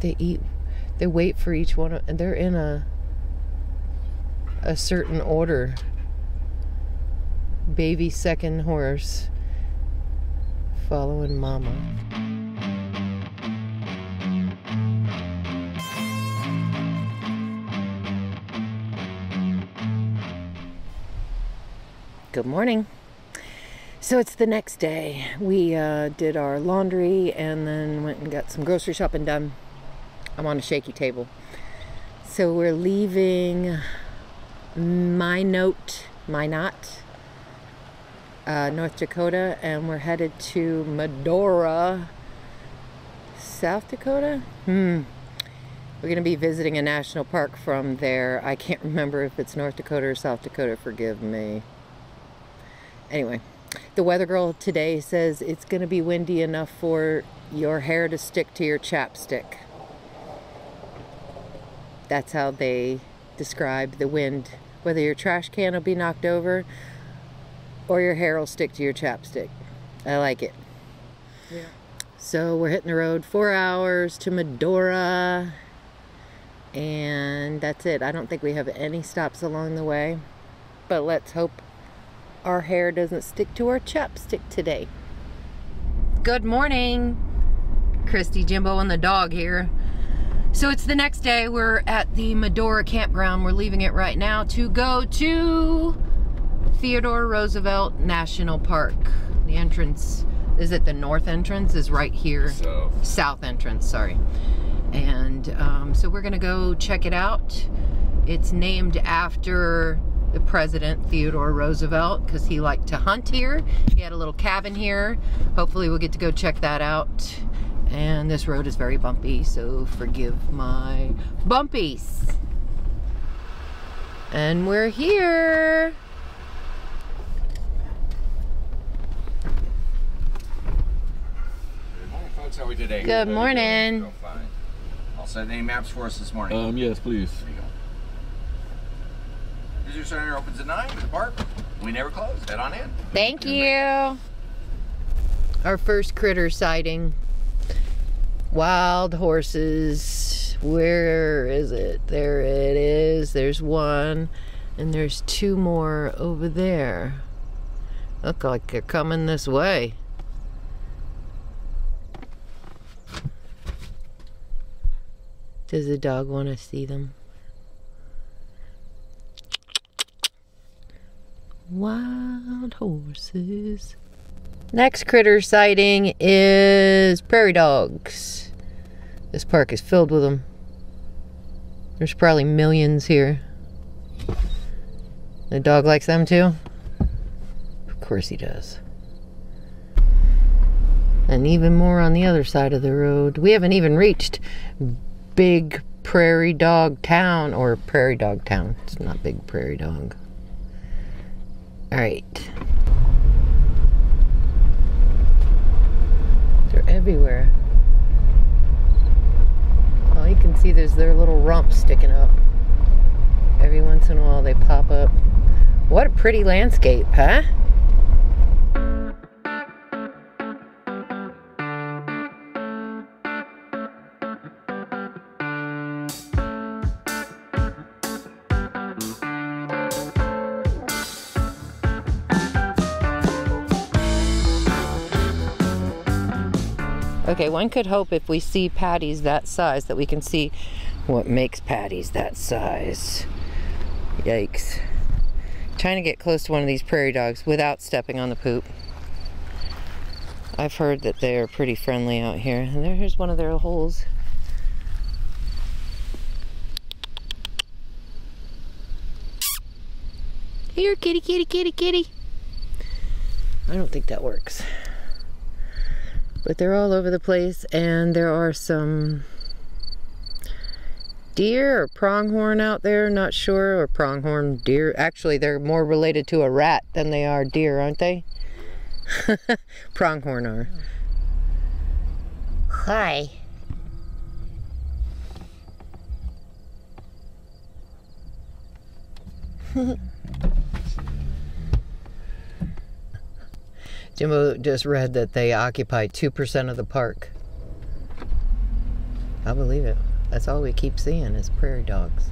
they eat. They wait for each one, and they're in a a certain order. Baby second horse following mama. Good morning. So it's the next day. We uh, did our laundry and then went and got some grocery shopping done. I'm on a shaky table. So we're leaving my Minot, Minot, uh, North Dakota, and we're headed to Medora, South Dakota. Hmm. We're going to be visiting a national park from there. I can't remember if it's North Dakota or South Dakota. Forgive me. Anyway, the weather girl today says it's going to be windy enough for your hair to stick to your chapstick. That's how they describe the wind. Whether your trash can will be knocked over or your hair will stick to your chapstick. I like it. Yeah. So we're hitting the road four hours to Medora. And that's it. I don't think we have any stops along the way. But let's hope our hair doesn't stick to our chapstick today. Good morning. Christy, Jimbo, and the dog here. So it's the next day. We're at the Medora campground. We're leaving it right now to go to Theodore Roosevelt National Park. The entrance, is it the north entrance? Is right here. So, South entrance, sorry. And um, so we're gonna go check it out. It's named after the president, Theodore Roosevelt, because he liked to hunt here. He had a little cabin here. Hopefully we'll get to go check that out. And this road is very bumpy, so forgive my bumpies. And we're here. good morning, folks. How are we today? Good morning. Fine. I'll set any maps for us this morning. Um, yes, please. there you go. Visitor Center opens at 9 with the park. We never close. Head on in. Thank you. Our first critter sighting. Wild horses. Where is it? There it is. There's one. And there's two more over there. Look like they're coming this way. Does the dog want to see them? Wild horses. Next critter sighting is prairie dogs. This park is filled with them. There's probably millions here. The dog likes them too? Of course he does. And even more on the other side of the road. We haven't even reached Big Prairie Dog Town or Prairie Dog Town. It's not Big Prairie Dog. All right. They're everywhere. All you can see there's their little rumps sticking up. Every once in a while they pop up. What a pretty landscape, huh? One could hope if we see patties that size that we can see what makes patties that size. Yikes. Trying to get close to one of these prairie dogs without stepping on the poop. I've heard that they're pretty friendly out here. And there, here's one of their holes. Here, kitty, kitty, kitty, kitty. I don't think that works but they're all over the place and there are some deer or pronghorn out there not sure or pronghorn deer. Actually they're more related to a rat than they are deer aren't they? Pronghorn are. Hi Jimbo just read that they occupy 2% of the park. I believe it. That's all we keep seeing is prairie dogs.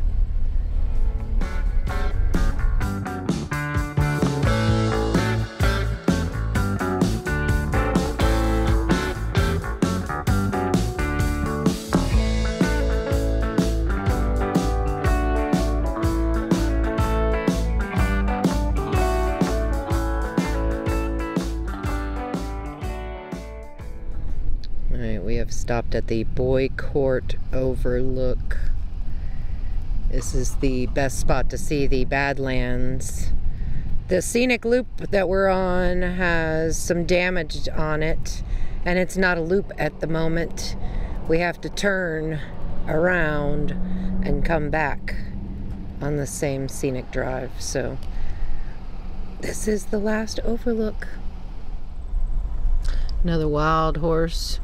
Stopped at the Boicourt Overlook. This is the best spot to see the Badlands. The scenic loop that we're on has some damage on it, and it's not a loop at the moment. We have to turn around and come back on the same scenic drive. So this is the last overlook. Another wild horse.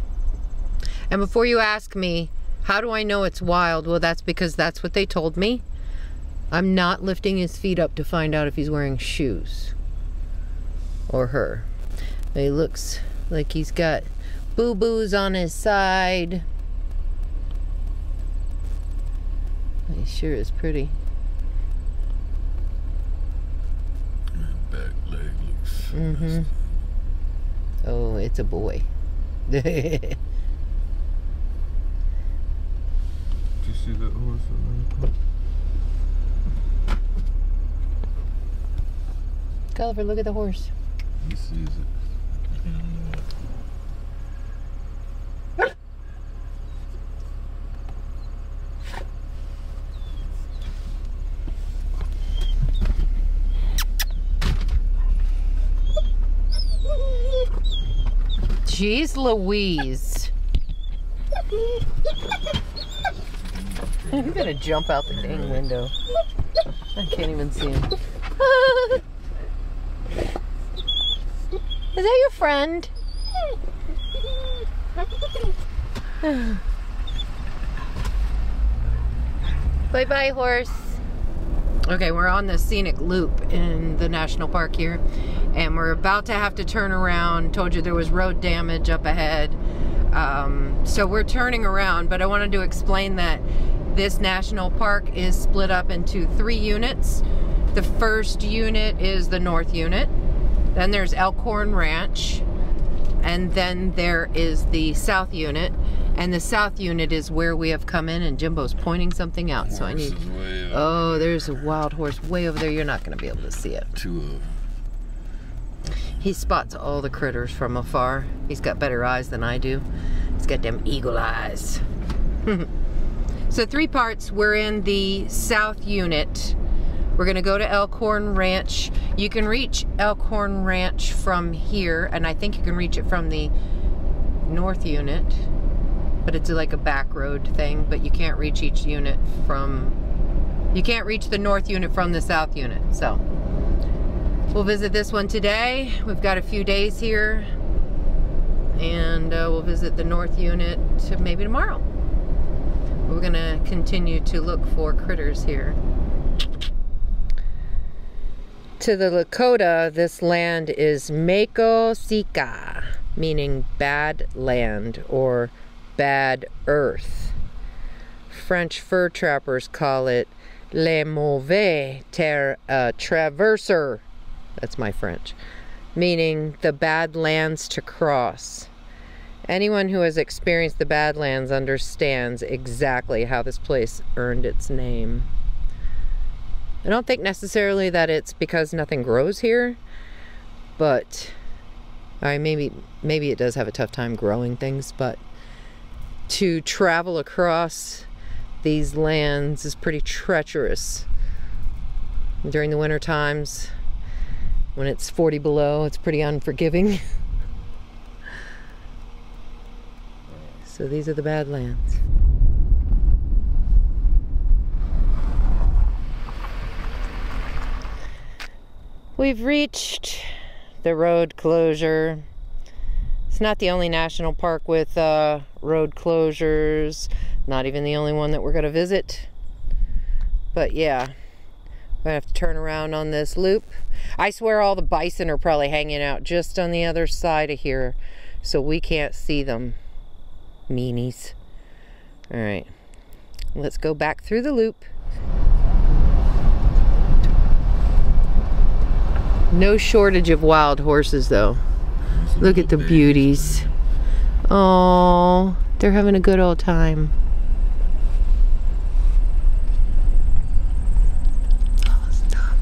And before you ask me, how do I know it's wild? Well, that's because that's what they told me. I'm not lifting his feet up to find out if he's wearing shoes. Or her. He looks like he's got boo-boos on his side. He sure is pretty. back leg looks. Mm-hmm. Oh, it's a boy. see that horse Gulliver, look at the horse. He sees it. Jeez Louise. He's gonna jump out the dang window. I can't even see him. Is that your friend? bye bye, horse. Okay, we're on the scenic loop in the national park here, and we're about to have to turn around. Told you there was road damage up ahead. Um, so we're turning around, but I wanted to explain that this national park is split up into three units. The first unit is the north unit. Then there's Elkhorn Ranch. And then there is the south unit. And the south unit is where we have come in and Jimbo's pointing something out. Horse so I need... Oh, there's a wild horse way over there. You're not going to be able to see it. Two of them. He spots all the critters from afar. He's got better eyes than I do. He's got them eagle eyes. So three parts, we're in the south unit. We're gonna go to Elkhorn Ranch. You can reach Elkhorn Ranch from here, and I think you can reach it from the north unit, but it's like a back road thing, but you can't reach each unit from, you can't reach the north unit from the south unit, so. We'll visit this one today. We've got a few days here, and uh, we'll visit the north unit maybe tomorrow we're gonna continue to look for critters here. To the Lakota, this land is Mako-Sika, meaning bad land or bad earth. French fur trappers call it Le Mauvais ter uh, Traverser. That's my French. Meaning the bad lands to cross. Anyone who has experienced the Badlands understands exactly how this place earned its name. I don't think necessarily that it's because nothing grows here, but I maybe maybe it does have a tough time growing things, but to travel across these lands is pretty treacherous. During the winter times, when it's 40 below, it's pretty unforgiving. So these are the Badlands. We've reached the road closure. It's not the only national park with uh, road closures, not even the only one that we're going to visit. But yeah, we're going to have to turn around on this loop. I swear all the bison are probably hanging out just on the other side of here, so we can't see them meanies. All right, let's go back through the loop. No shortage of wild horses though. Look at the beauties. Oh, they're having a good old time. Oh, stop.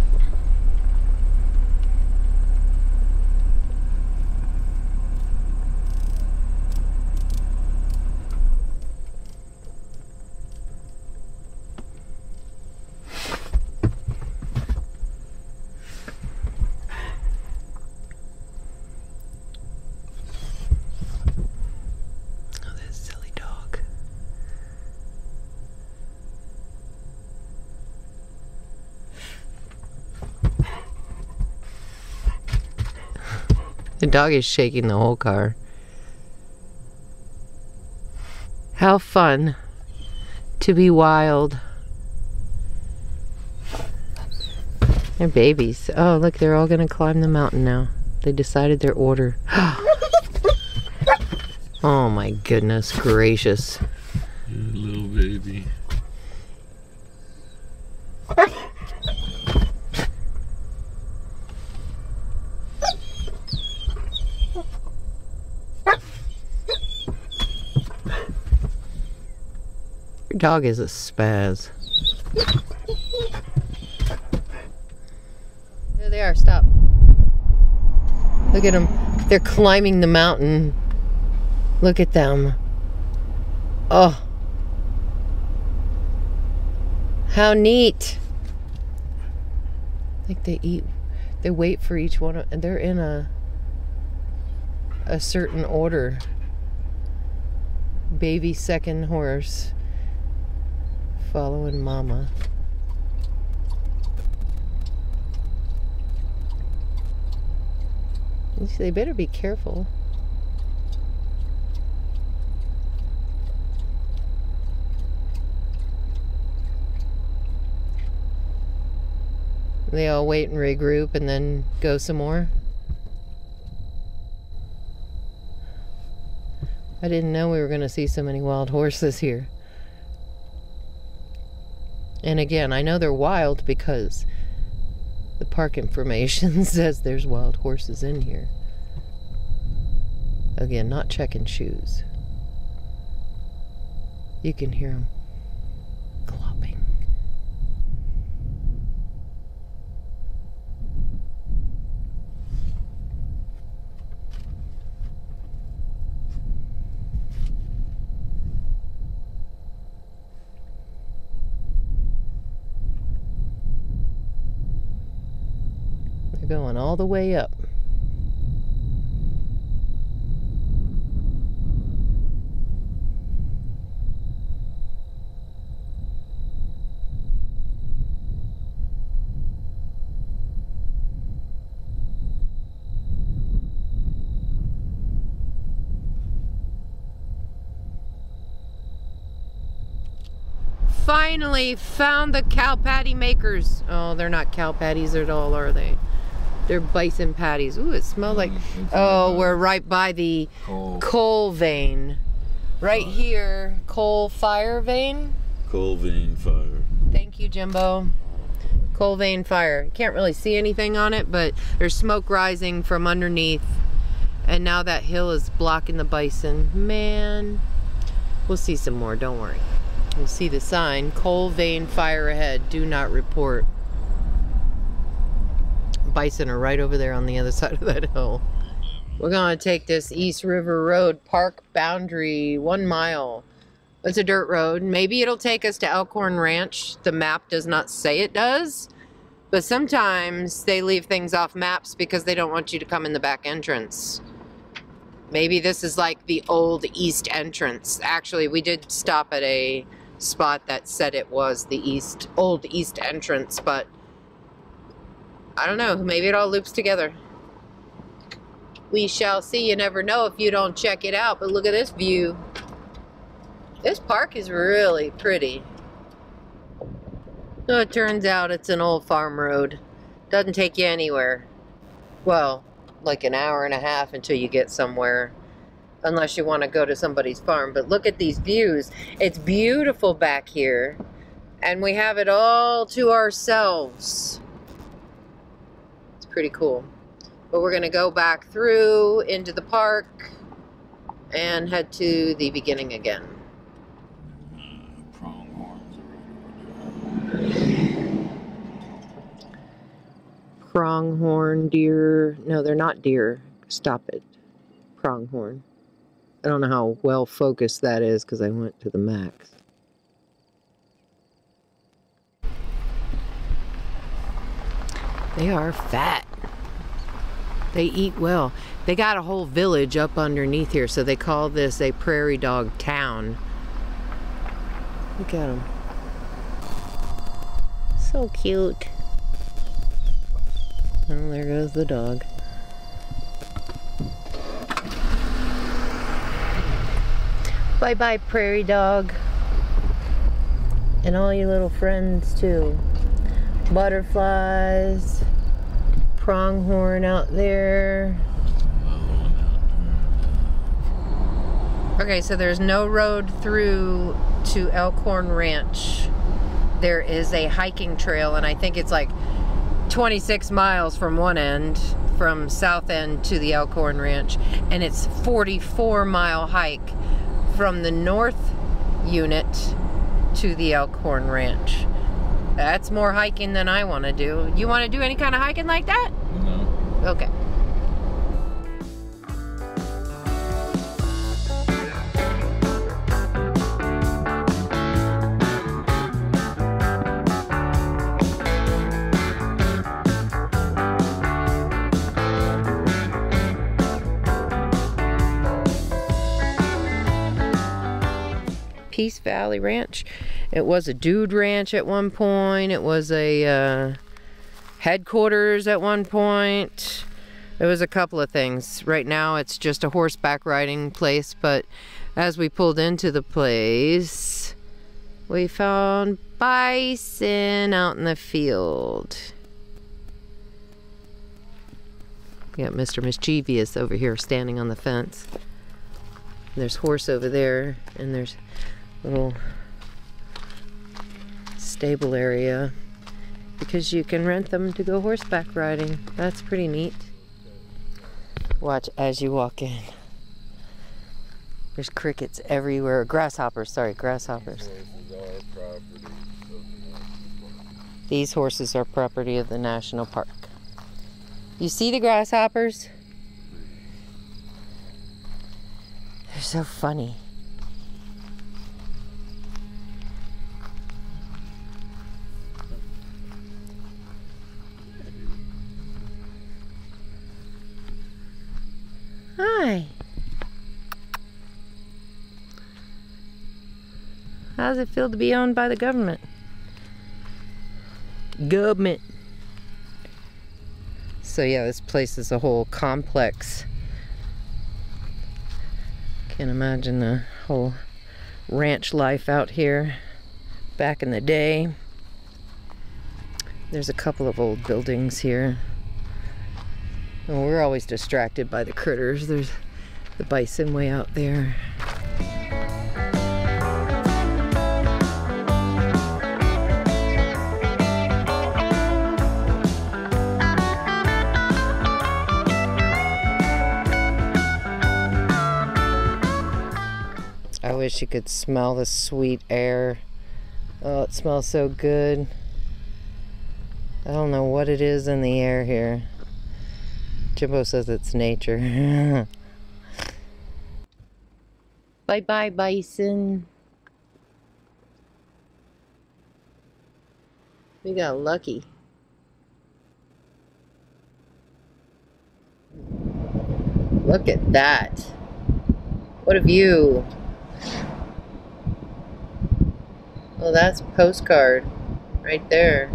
Oh, this silly dog. The dog is shaking the whole car. How fun to be wild. They're babies. Oh, look, they're all going to climb the mountain now. They decided their order. oh my goodness gracious. Yeah, little baby. Your dog is a spaz. There they are, stop. Look at them. They're climbing the mountain. Look at them. Oh. How neat. Like they eat, they wait for each one, and they're in a a certain order. Baby second horse following mama. They better be careful. They all wait and regroup and then go some more. I didn't know we were going to see so many wild horses here. And again, I know they're wild because the park information says there's wild horses in here. Again, not checking shoes. You can hear them clopping. They're going all the way up. Finally found the cow patty makers. Oh, they're not cow patties at all, are they? They're bison patties. Ooh, it smells like. Mm, oh, we're right by the Coal, coal vein. Right here, coal fire vein. coal vein fire. Thank you, Jimbo. Coal vein fire. Can't really see anything on it, but there's smoke rising from underneath. And now that hill is blocking the bison. Man, we'll see some more, don't worry. We'll see the sign, coal vein fire ahead, do not report. Bison are right over there on the other side of that hill. We're gonna take this East River Road park boundary one mile. It's a dirt road. Maybe it'll take us to Elkhorn Ranch. The map does not say it does. But sometimes they leave things off maps because they don't want you to come in the back entrance. Maybe this is like the old east entrance. Actually, we did stop at a spot that said it was the east old east entrance, but I don't know. Maybe it all loops together. We shall see. You never know if you don't check it out. But look at this view. This park is really pretty. So it turns out it's an old farm road. Doesn't take you anywhere. Well, like an hour and a half until you get somewhere. unless you want to go to somebody's farm. But look at these views. It's beautiful back here. And we have it all to ourselves. Pretty cool. But we're going to go back through into the park and head to the beginning again. Pronghorn deer. No, they're not deer. Stop it. Pronghorn. I don't know how well focused that is because I went to the max. They are fat. They eat well. They got a whole village up underneath here, so they call this a prairie dog town. Look at them. So cute. Oh, there goes the dog. Bye bye, prairie dog. And all your little friends, too. Butterflies, pronghorn out there. Okay, so there's no road through to Elkhorn Ranch. There is a hiking trail, and I think it's like 26 miles from one end, from south end to the Elkhorn Ranch, and it's 44 mile hike from the north unit to the Elkhorn Ranch. That's more hiking than I want to do. You want to do any kind of hiking like that? No. Okay. Peace Valley Ranch. It was a dude ranch at one point. It was a uh, headquarters at one point. It was a couple of things. Right now it's just a horseback riding place, but as we pulled into the place, we found bison out in the field. Got Mr. Mischievous over here standing on the fence. There's horse over there, and there's little stable area because you can rent them to go horseback riding. That's pretty neat. Watch as you walk in. There's crickets everywhere. Grasshoppers, sorry, grasshoppers. These horses are property of the national park. You see the grasshoppers? They're so funny. Hi. How does it feel to be owned by the government? Government. So yeah, this place is a whole complex. Can't imagine the whole ranch life out here back in the day. There's a couple of old buildings here. Well, we're always distracted by the critters. There's the bison way out there. I wish you could smell the sweet air. Oh, it smells so good. I don't know what it is in the air here. Jimbo says it's nature. bye bye, bison. We got lucky. Look at that. What a view. Well, that's postcard right there.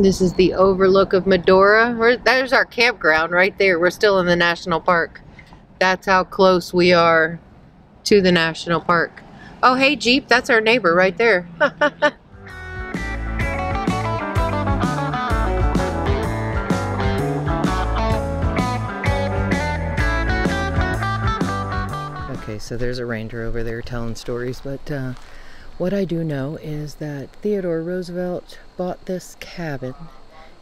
This is the overlook of Medora. We're, there's our campground right there. We're still in the national park. That's how close we are to the national park. Oh, hey, Jeep, that's our neighbor right there. okay, so there's a ranger over there telling stories, but uh, what I do know is that Theodore Roosevelt bought this cabin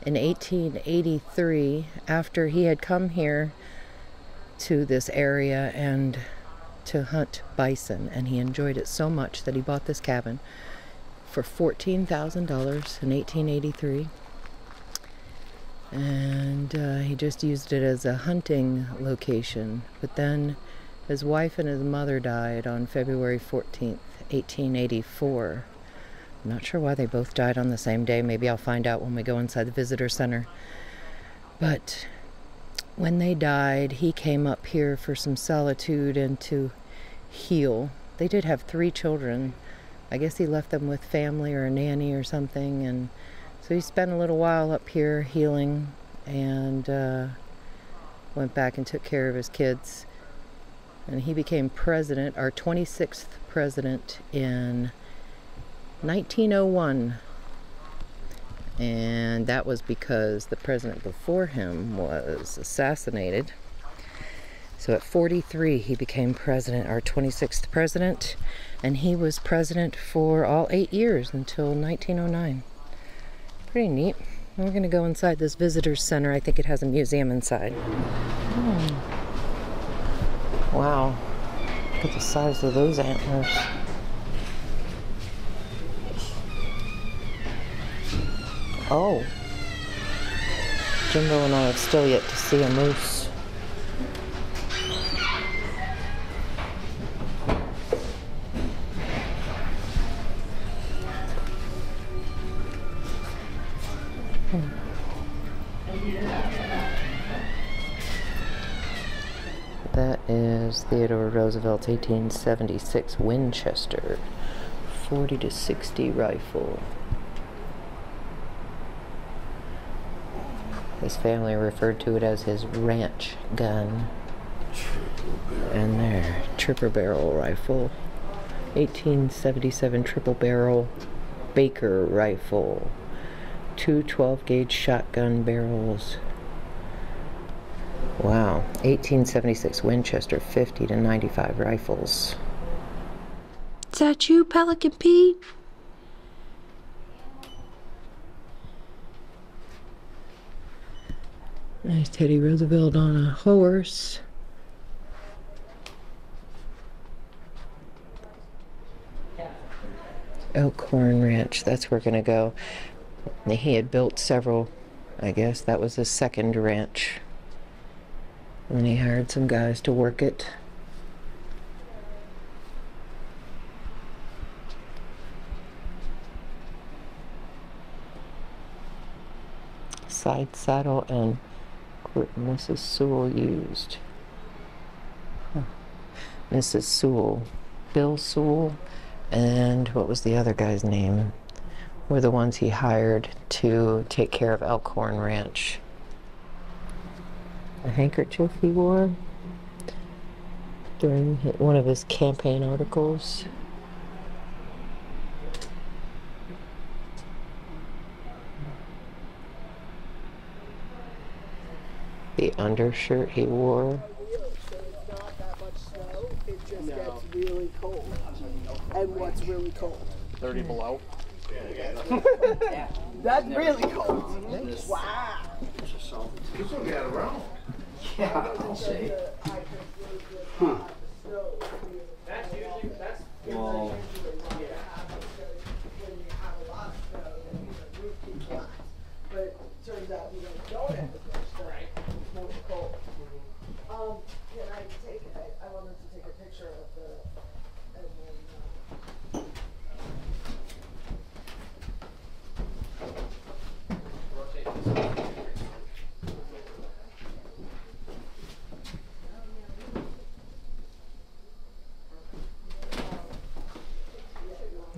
in 1883 after he had come here to this area and to hunt bison and he enjoyed it so much that he bought this cabin for $14,000 in 1883 and uh, he just used it as a hunting location. But then his wife and his mother died on February 14th 1884 I'm not sure why they both died on the same day maybe I'll find out when we go inside the visitor center but when they died, he came up here for some solitude and to heal. They did have three children. I guess he left them with family or a nanny or something, and so he spent a little while up here healing and uh, went back and took care of his kids. And he became president, our 26th president, in 1901 and that was because the president before him was assassinated. So at 43, he became president, our 26th president, and he was president for all eight years until 1909. Pretty neat. We're going to go inside this visitor's center. I think it has a museum inside. Wow. Look at the size of those antlers. Oh. Jimbo and I have still yet to see a moose. Roosevelt's 1876 Winchester 40 to 60 rifle. His family referred to it as his ranch gun. And there, triple barrel rifle. 1877 triple barrel Baker rifle. Two 12 gauge shotgun barrels. Wow, 1876 Winchester 50 to 95 rifles. Is that you, Pelican Pete? Nice Teddy Roosevelt on a horse. Elkhorn Ranch, that's where we're going to go. He had built several, I guess that was his second ranch. And he hired some guys to work it. Side saddle and what Mrs. Sewall used. Huh. Mrs. Sewall, Bill Sewall, and what was the other guy's name? Were the ones he hired to take care of Elkhorn Ranch. A handkerchief he wore during one of his campaign articles. the undershirt he wore. really cold. And what's really cold? 30 below. That's really cold. Wow. You still got around. Yeah, I'll say. Huh. Well, But it turns out we don't have as much snow. It's more cold. Um, can I take, I, I wanted to take a picture of the, and then, uh,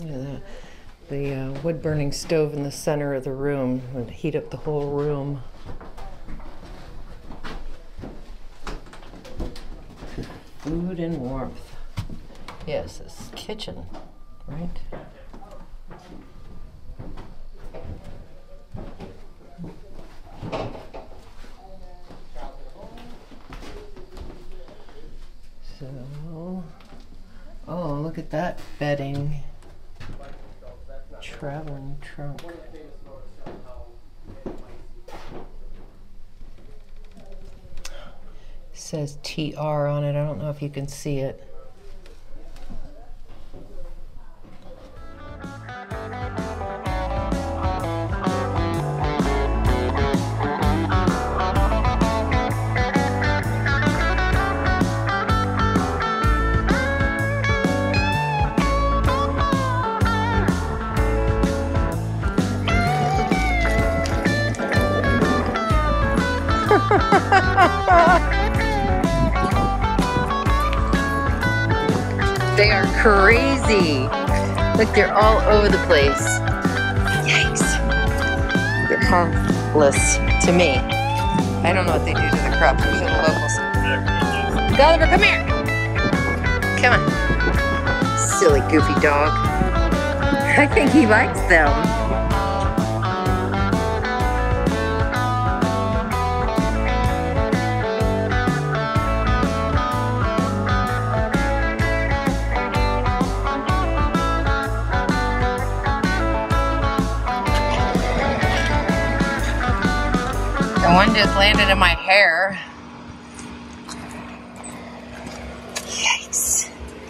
Yeah, the, the uh, wood burning stove in the center of the room would heat up the whole room. Food and warmth. Yes, it's kitchen, right? So, oh, look at that bedding. Traveling trunk. says TR on it. I don't know if you can see it. They are crazy. Look, they're all over the place. Yikes. They're harmless to me. I don't know what they do to the crops or to the locals. Gulliver, come here. Come on. Silly, goofy dog. I think he likes them. And one just landed in my hair.